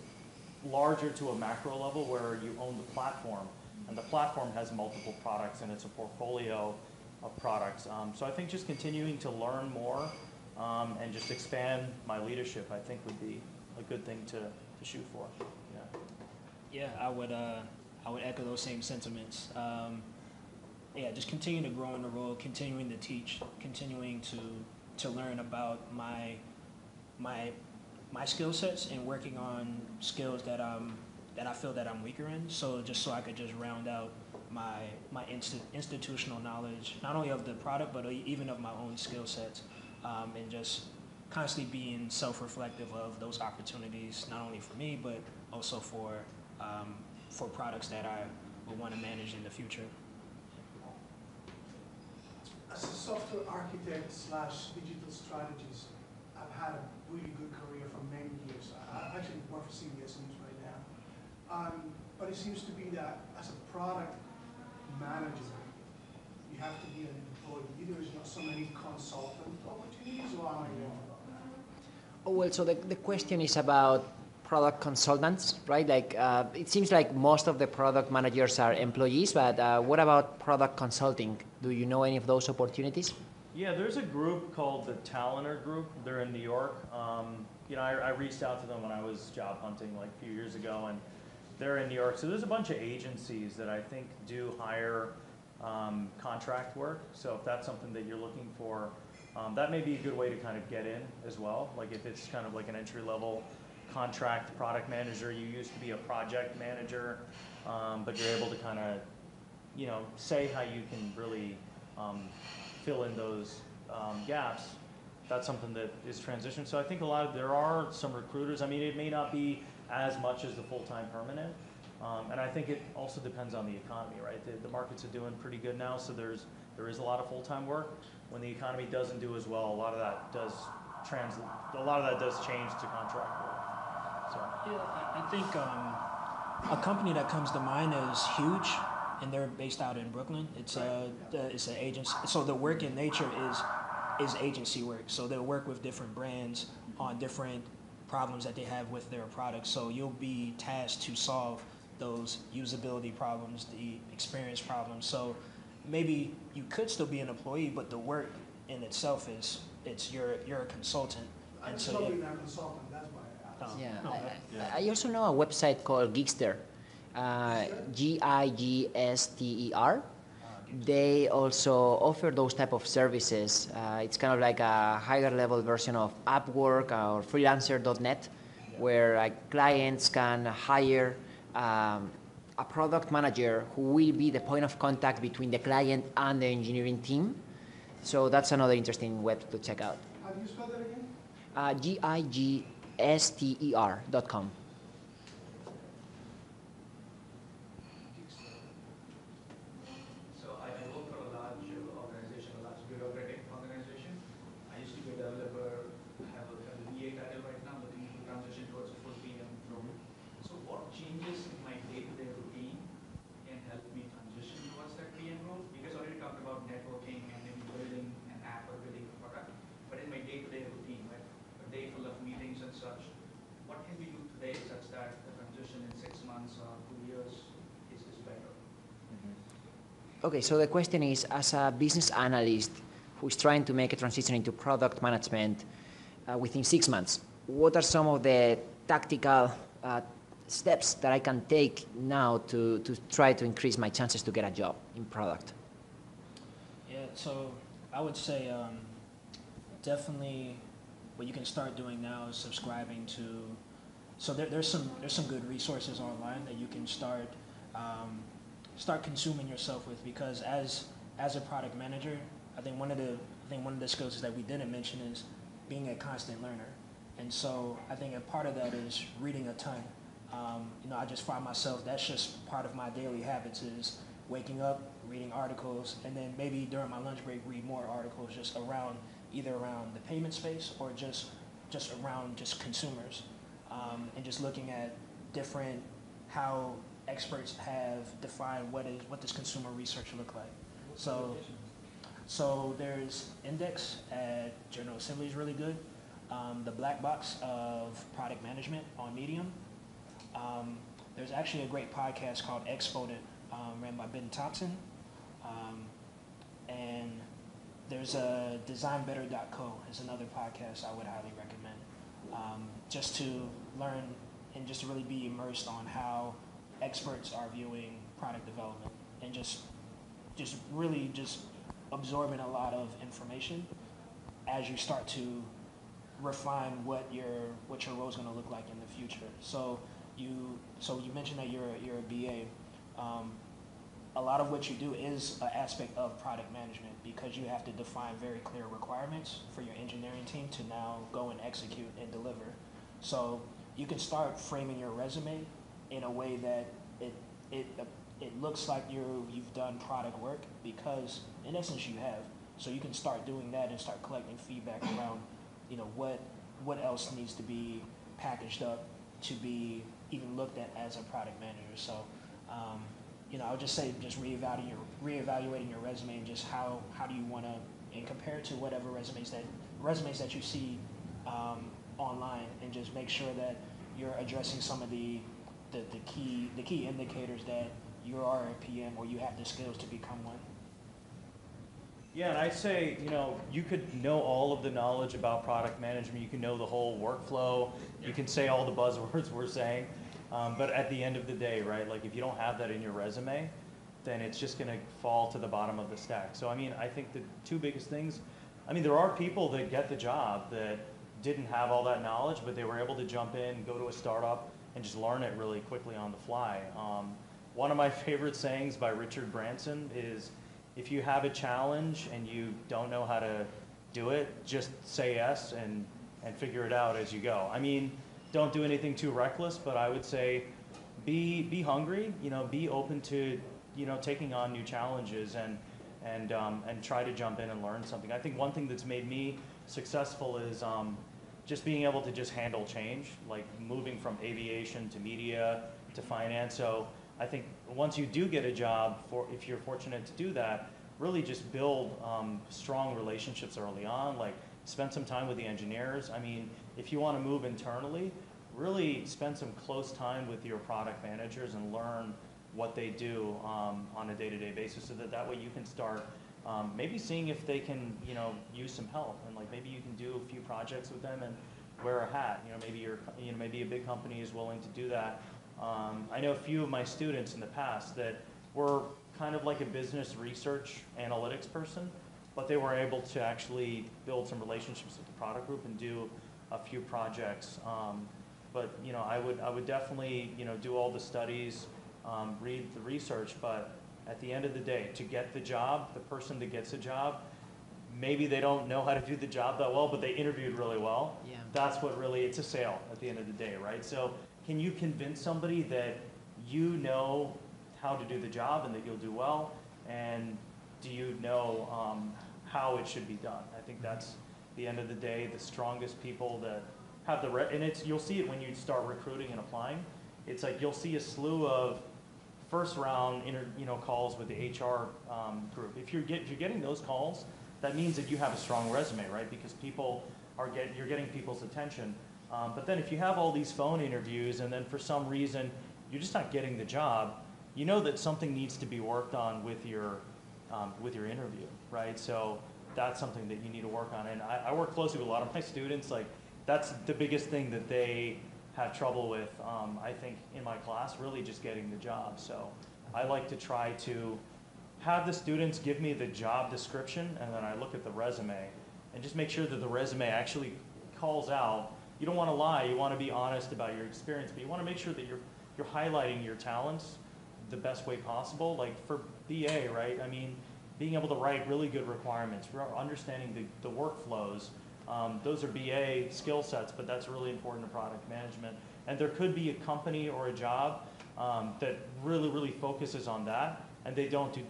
larger to a macro level where you own the platform. And the platform has multiple products and it's a portfolio of products. Um, so I think just continuing to learn more um, and just expand my leadership, I think would be a good thing to, to shoot for. Yeah. Yeah, I would, uh, I would echo those same sentiments. Um, yeah, just continue to grow in the role, continuing to teach, continuing to, to learn about my, my, my skill sets and working on skills that um that I feel that I'm weaker in. So just so I could just round out my my insti- institutional knowledge, not only of the product but even of my own skill sets, um, and just constantly being self-reflective of those opportunities, not only for me but also for um, for products that I will want to manage in the future. As a software architect slash digital strategist, I've had a really good career for many years. I actually work for CBS News right now. Um, but it seems to be that as a product manager, you have to be an employee. There's not so many consultant opportunities, or am I wrong about that? Oh, well, so the, the question is about product consultants, right? Like, uh, it seems like most of the product managers are employees, but uh, what about product consulting? Do you know any of those opportunities? Yeah, there's a group called the Talener Group. They're in New York. Um, you know, I, I reached out to them when I was job hunting like a few years ago, and They're in New York. So there's a bunch of agencies that I think do hire um, contract work. So if that's something that you're looking for, um, that may be a good way to kind of get in as well. Like if it's kind of like an entry level contract product manager, you used to be a project manager, um, but you're able to kind of, you know, say how you can really um, fill in those um, gaps. That's something that is transitioned. So I think a lot of there are some recruiters. I mean, it may not be as much as the full time permanent. Um, and I think it also depends on the economy, right? The, the markets are doing pretty good now, so there's there is a lot of full time work. When the economy doesn't do as well, a lot of that does trans a lot of that does change to contract work. So Yeah, I think um, a company that comes to mind is Huge, and they're based out in Brooklyn. It's a it's an agency. So the work in nature is is agency work. So they'll work with different brands on different problems that they have with their products. So you'll be tasked to solve those usability problems, the experience problems. So maybe you could still be an employee, but the work in itself is it's you're you're a consultant, I'm and so totally not consultant, that's why I. Oh, Yeah, no, I, that- I, I also know a website called Gigster, uh, G-I-G-S-T-E-R. They also offer those type of services. Uh, it's kind of like a higher level version of Upwork or Freelancer.net, where uh, clients can hire um, a product manager who will be the point of contact between the client and the engineering team. So that's another interesting web to check out. How do you spell that again? Uh, G-I-G-S-T-E-R dot com. So I, I work for a large organization, a large bureaucratic organization. I used to be a developer, have a, have a VA title right now, looking to transition towards a full PM role. So what changes in my day-to-day routine can help me transition towards that PM role? Because I already talked about networking and maybe building an app or building a product, but in my day-to-day routine, right, a day full of meetings and such, what can we do today such that the transition in six months or two years is, is better? Okay, so the question is, as a business analyst who is trying to make a transition into product management uh, within six months, what are some of the tactical uh, steps that I can take now to, to try to increase my chances to get a job in product? Yeah, so I would say um, definitely what you can start doing now is subscribing to. So there, there's some there's some good resources online that you can start um, start consuming yourself with because as as a product manager, I think one of the I think one of the skills that we didn't mention is being a constant learner, and so I think a part of that is reading a ton. Um, you know, I just find myself that's just part of my daily habits is waking up, reading articles, and then maybe during my lunch break read more articles just around either around the payment space or just just around just consumers, um, and just looking at different how experts have defined what is what does consumer research look like. So so there's Index at General Assembly is really good. Um, the Black Box of Product Management on Medium. Um, there's actually a great podcast called Exponent, um, ran by Ben Thompson. Um, and there's a designbetter.co is another podcast I would highly recommend. Um, just to learn and just to really be immersed on how experts are viewing product development and just just really just absorbing a lot of information as you start to refine what your what your role is going to look like in the future. So you so you mentioned that you're a- you're a BA. Um, a lot of what you do is an aspect of product management because you have to define very clear requirements for your engineering team to now go and execute and deliver. So you can start framing your resume in a way that it it it looks like you you've done product work because in essence you have. So you can start doing that and start collecting feedback around, you know, what what else needs to be packaged up to be even looked at as a product manager. So, um, you know, I would just say just reevaluating your reevaluating your resume and just how how do you want to and compare it to whatever resumes that resumes that you see um, online and just make sure that you're addressing some of the the, the key the key indicators that you are a PM or you have the skills to become one. Yeah, and I'd say, you know, you could know all of the knowledge about product management. You can know the whole workflow. You can say all the buzzwords *laughs* we're saying. Um, but at the end of the day, right, like if you don't have that in your resume, then it's just going to fall to the bottom of the stack. So I mean, I think the two biggest things, I mean, there are people that get the job that didn't have all that knowledge, but they were able to jump in, go to a startup, and just learn it really quickly on the fly. Um, one of my *laughs* favorite sayings by Richard Branson is, if you have a challenge and you don't know how to do it, just say yes and, and figure it out as you go. I mean, don't do anything too reckless, but I would say be, be hungry, you know, be open to, you know, taking on new challenges and, and, um, and try to jump in and learn something. I think one thing that's made me successful is um, just being able to just handle change, like moving from aviation to media to finance. So I think once you do get a job, for if you're fortunate to do that, really just build um, strong relationships early on. Like spend some time with the engineers. I mean, if you want to move internally, really spend some close time with your product managers and learn what they do um, on a day-to-day basis, so that that way you can start um, maybe seeing if they can, you know, use some help and like maybe you can do a few projects with them and wear a hat. You know, maybe you're, you know, maybe a big company is willing to do that. Um, I know a few of my students in the past that were kind of like a business research analytics person, but they were able to actually build some relationships with the product group and do a few projects. Um, but you know, I would I would definitely you know do all the studies, um, read the research. But at the end of the day, to get the job, the person that gets a job, maybe they don't know how to do the job that well, but they interviewed really well. Yeah. That's what really it's a sale at the end of the day, right? So can you convince somebody that you know how to do the job and that you'll do well, and do you know um, how it should be done? I think that's the end of the day the strongest people that have the re- and it's you'll see it when you start recruiting and applying. It's like you'll see a slew of first round inter, you know calls with the HR um, group. If you're get, if you're getting those calls, that means that you have a strong resume, right? Because people are get you're getting people's attention. Um, but then if you have all these phone interviews and then for some reason you're just not getting the job, you know that something needs to be worked on with your um, with your interview, right? So that's something that you need to work on. And I, I work closely with a lot of my *laughs* students. Like that's the biggest thing that they have trouble with. Um, I think in my class, really just getting the job. So I like to try to have the students give me the job description, and then I look at the resume, and just make sure that the resume actually calls out. You don't want to lie. You want to be honest about your experience, but you want to make sure that you're you're highlighting your talents the best way possible. Like for BA, right? I mean, being able to write really good requirements, understanding the, the workflows. Um, those are BA skill sets, but that's really important to product management. And there could be a company or a job um, that really, really focuses on that, and they don't do,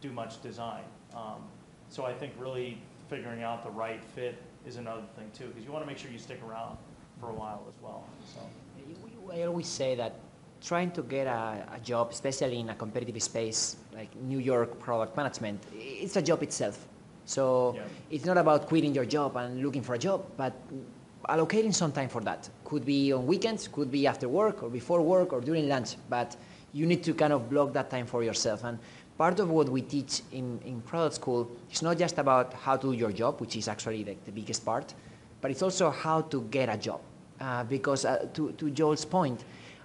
do much design. Um, so I think really figuring out the right fit is another thing too, because you want to make sure you stick around for a while as well. So. I always say that trying to get a, a, job, especially in a competitive space like New York product management, it's a job itself. So yeah. it's not about quitting your job and looking for a job, but allocating some time for that. Could be on weekends, could be after work or before work or during lunch, but you need to kind of block that time for yourself. And part of what we teach in, in product school is not just about how to do your job, which is actually the, the biggest part, but it's also how to get a job. Uh, because uh, to, to Joel's point,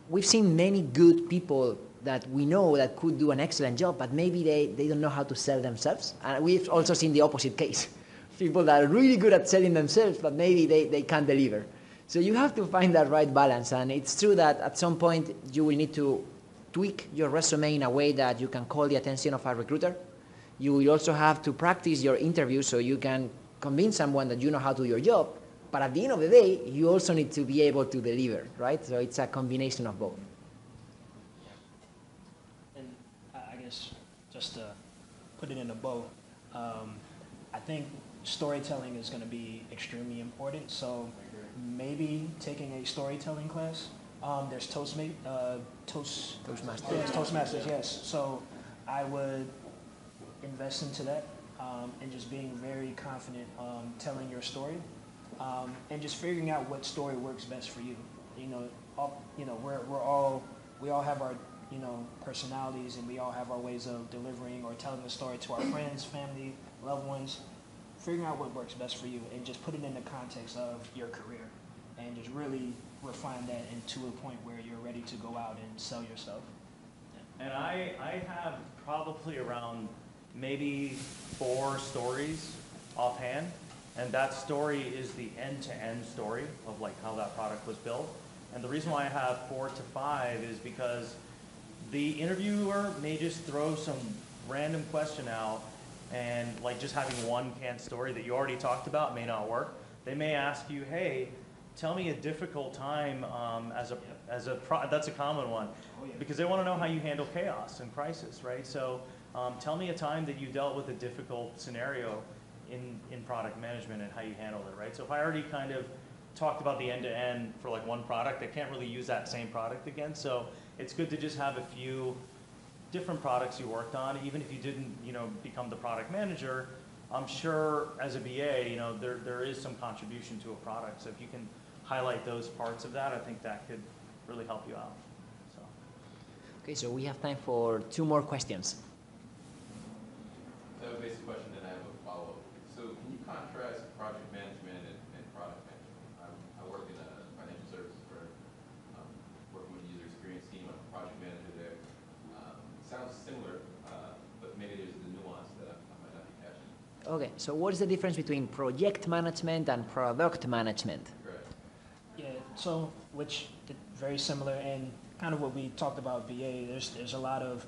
we've seen many good people that we know that could do an excellent job, but maybe they, they don't know how to sell themselves. And we've also seen the opposite case. *laughs* People that are really good at selling themselves, but maybe they, they can't deliver. So you have to find that right balance. And it's true that at some point you will need to tweak your resume in a way that you can call the attention of a recruiter. You will also have to practice your interview so you can convince someone that you know how to do your job. But at the end of the day, you also need to be able to deliver, right? So it's a combination of both. And I guess just to put it in a bow, um, I think storytelling is going to be extremely important. So maybe taking a storytelling class. Um, there's Toastmate, uh, Toast, Toastmasters. Toastmasters, yes. So I would invest into that um, and just being very confident um, telling your story um, and just figuring out what story works best for you. You know, all, you know, we're, we're all, we all have our, you know, personalities and we all have our ways of delivering or telling the story to our *clears throat* friends, family, loved ones. Figuring out what works best for you and just put it in the context of your career. and just really refine that into a point where you're ready to go out and sell yourself. stuff. And I, I have probably around maybe four stories offhand. And that story is the end-to-end story of like how that product was built. And the reason why I have four to five is because the interviewer may just throw some random question out and like just having one canned story that you already talked about may not work. They may ask you, hey, tell me a difficult time um, as a, as a, pro- that's a common one. Because they want to know how you handle chaos and crisis, right? So um, tell me a time that you dealt with a difficult scenario in, in product management and how you handled it, right? So if I already kind of talked about the end-to-end for like one product, I can't really use that same product again. So it's good to just have a few different products you worked on, even if you didn't, you know, become the product manager. I'm sure as a BA, you know, there, there is some contribution to a product. So if you can highlight those parts of that, I think that could really help you out. So. Okay, so we have time for two more questions. I have a basic question, then I have a follow-up. So can you contrast project management and, and product management? I'm, I work in a financial services firm, um, working with the user experience team, I'm a project manager there. Um, sounds similar, uh, but maybe there's the nuance that I, I might not be catching. Okay, so what is the difference between project management and product management? Yeah, so which very similar and kind of what we talked about BA. There's there's a lot of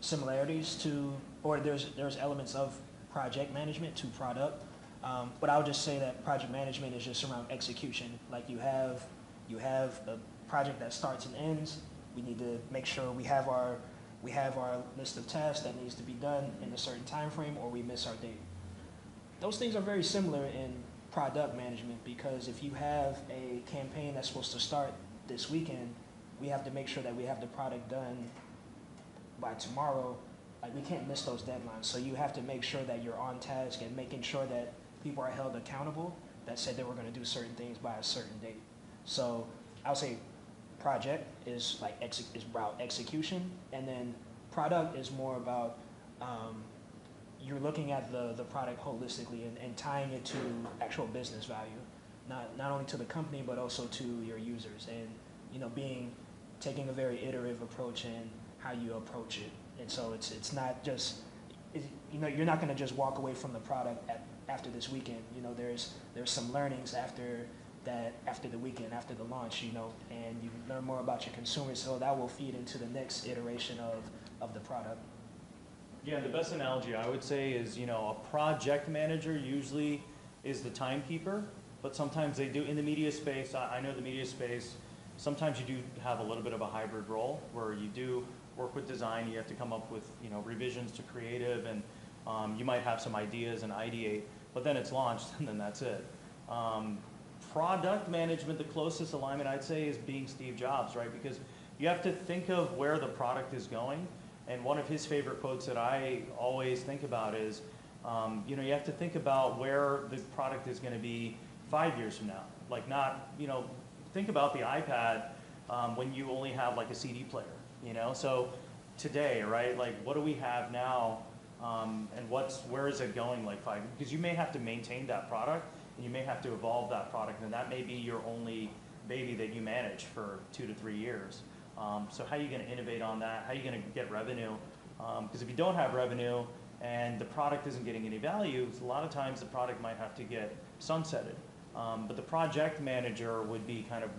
similarities to, or there's there's elements of project management to product. Um, but I would just say that project management is just around execution. Like you have you have a project that starts and ends. We need to make sure we have our we have our list of tasks that needs to be done in a certain time frame, or we miss our date. Those things are very similar in product management because if you have a campaign that's supposed to start this weekend, we have to make sure that we have the product done by tomorrow. Like we can't miss those deadlines. So you have to make sure that you're on task and making sure that people are held accountable that said they were going to do certain things by a certain date. So I would say project is like is about execution, and then product is more about um, you're looking at the, the product holistically and, and tying it to actual business value, not not only to the company but also to your users, and you know being taking a very iterative approach in how you approach it. And so it's it's not just it, you know you're not going to just walk away from the product at, after this weekend. You know there's there's some learnings after that after the weekend after the launch. You know and you learn more about your consumers, so that will feed into the next iteration of of the product. Yeah, the best analogy I would say is, you know, a project manager usually is the timekeeper, but sometimes they do, in the media space, I, I know the media space, sometimes you do have a little bit of a hybrid role where you do work with design, you have to come up with, you know, revisions to creative and um, you might have some ideas and ideate, but then it's launched *laughs* and then that's it. Um, product management, the closest alignment I'd say is being Steve Jobs, right? Because you have to think of where the product is going and one of his favorite quotes that I always think about is, um, you know, you have to think about where the product is going to be five years from now. Like not, you know, think about the iPad um, when you only have like a CD player, you know? So today, right, like what do we have now um, and what's, where is it going like five? Because you may have to maintain that product and you may have to evolve that product and that may be your only baby that you manage for two to three years. Um, so how are you going to innovate on that? How are you going to get revenue? Because um, if you don't have revenue and the product isn't getting any value, a lot of times the product might have to get sunsetted. Um, but the project manager would be kind of,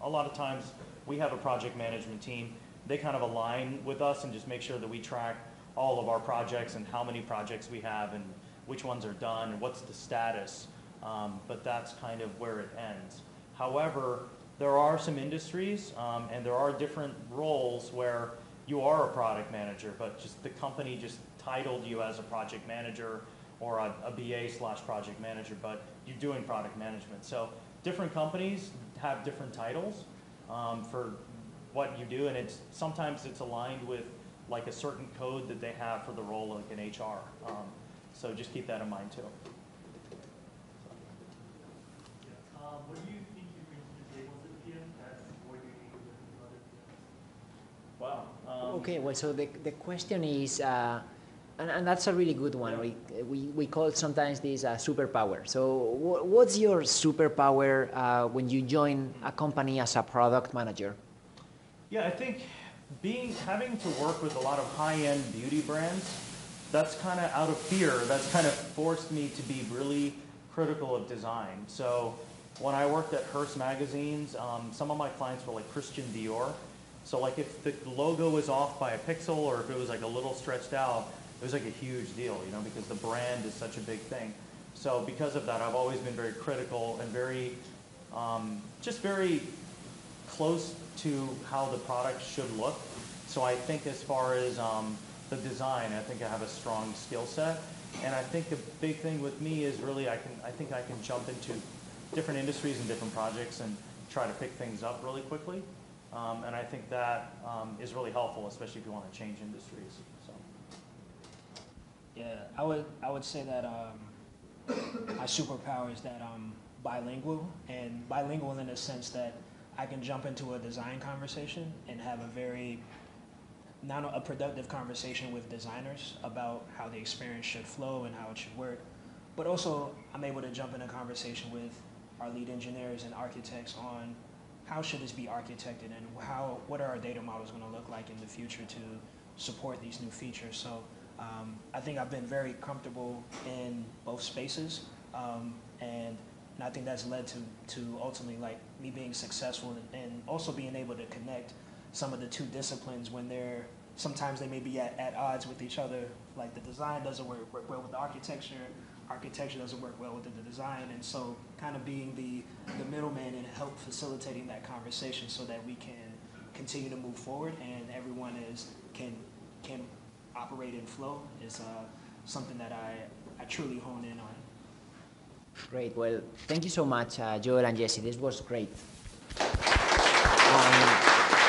a lot of times we have a project management team. They kind of align with us and just make sure that we track all of our projects and how many projects we have and which ones are done and what's the status. Um, but that's kind of where it ends. However, there are some industries um, and there are different roles where you are a product manager, but just the company just titled you as a project manager or a, a BA slash project manager, but you're doing product management. So different companies have different titles um, for what you do, and it's sometimes it's aligned with like a certain code that they have for the role like in HR. Um, so just keep that in mind too. Um, what do you think you bring to the table as a PM that's more unique than other PMs? Wow. Um, Okay, well, so the, the question is, uh, And, and that's a really good one. We, we, we call sometimes this a superpower. So, wh- what's your superpower uh, when you join a company as a product manager? Yeah, I think being having to work with a lot of high-end beauty brands, that's kind of out of fear. That's kind of forced me to be really critical of design. So when I worked at Hearst magazines, um, some of my clients were like Christian Dior. So like if the logo was off by a pixel or if it was like a little stretched out, it was like a huge deal, you know, because the brand is such a big thing. So because of that, I've always been very critical and very, um, just very close to how the product should look. So I think as far as um, the design, I think I have a strong skill set. And I think the big thing with me is really I can I think I can jump into different industries and different projects and try to pick things up really quickly. Um, and I think that um, is really helpful, especially if you want to change industries. So. Yeah, I would I would say that um, my superpower is that I'm bilingual, and bilingual in the sense that I can jump into a design conversation and have a very not a productive conversation with designers about how the experience should flow and how it should work, but also I'm able to jump in a conversation with our lead engineers and architects on how should this be architected and how what are our data models going to look like in the future to support these new features. So um, I think I've been very comfortable in both spaces, um, and, and I think that's led to, to ultimately like me being successful and, and also being able to connect some of the two disciplines when they're sometimes they may be at, at odds with each other. Like the design doesn't work, work well with the architecture, architecture doesn't work well with the design, and so kind of being the, the middleman and help facilitating that conversation so that we can continue to move forward and everyone is can can operate in flow is uh, something that I, I truly hone in on. Great. Well, thank you so much, uh, Joel and Jesse. This was great. Um,